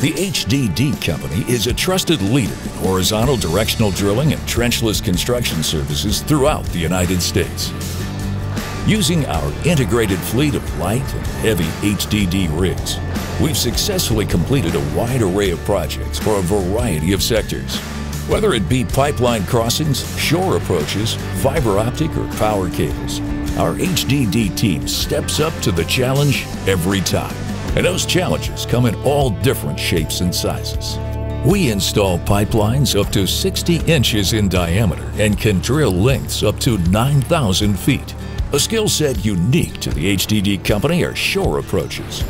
The HDD Company is a trusted leader in horizontal directional drilling and trenchless construction services throughout the United States. Using our integrated fleet of light and heavy HDD rigs, we've successfully completed a wide array of projects for a variety of sectors. Whether it be pipeline crossings, shore approaches, fiber optic, or power cables, our HDD team steps up to the challenge every time. And those challenges come in all different shapes and sizes. We install pipelines up to 60 inches in diameter and can drill lengths up to 9,000 feet. A skill set unique to the HDD company are shore approaches.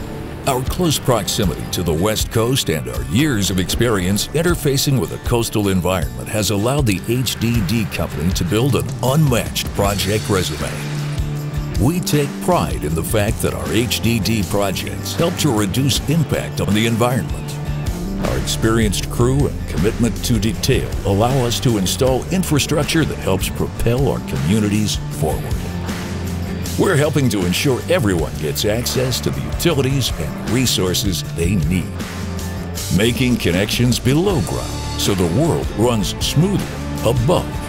Our close proximity to the West Coast and our years of experience interfacing with a coastal environment has allowed the HDD company to build an unmatched project resume. We take pride in the fact that our HDD projects help to reduce impact on the environment. Our experienced crew and commitment to detail allow us to install infrastructure that helps propel our communities forward. We're helping to ensure everyone gets access to the utilities and resources they need. Making connections below ground so the world runs smoothly above